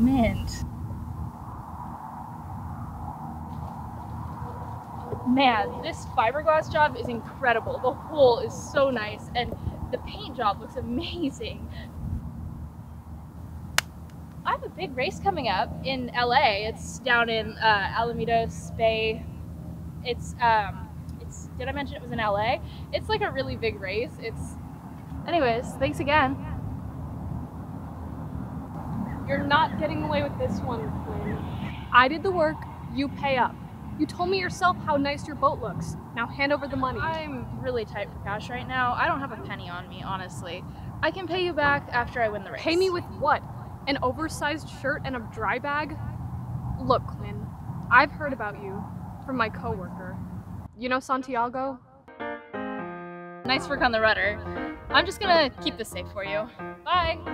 Mint. Man, this fiberglass job is incredible. The hole is so nice and the paint job looks amazing. I have a big race coming up in LA. It's down in uh, Alamitos Bay. It's um, it's. Did I mention it was in LA? It's like a really big race. It's. Anyways, thanks again. You're not getting away with this one, Quinn. I did the work, you pay up. You told me yourself how nice your boat looks. Now hand over the money. I'm really tight for cash right now. I don't have a penny on me, honestly. I can pay you back after I win the race. Pay me with what? An oversized shirt and a dry bag? Look, Quinn, I've heard about you from my coworker. You know Santiago? Nice work on the rudder. I'm just gonna keep this safe for you. Bye.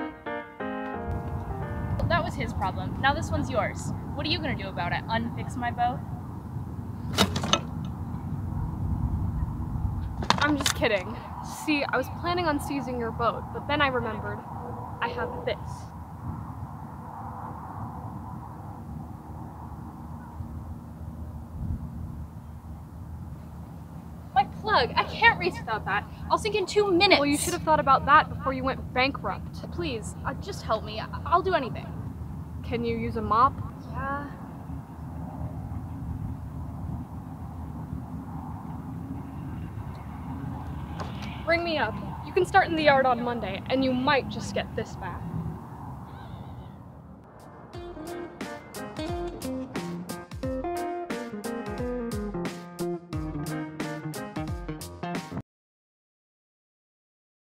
His problem. Now this one's yours. What are you gonna do about it? Unfix my boat? I'm just kidding. See, I was planning on seizing your boat, but then I remembered I have this. My plug. I can't race without that. I'll sink in two minutes. Well, you should have thought about that before you went bankrupt. Please, uh, just help me. I- I'll do anything. Can you use a mop? Yeah. Ring me up. You can start in the yard on Monday, and you might just get this back.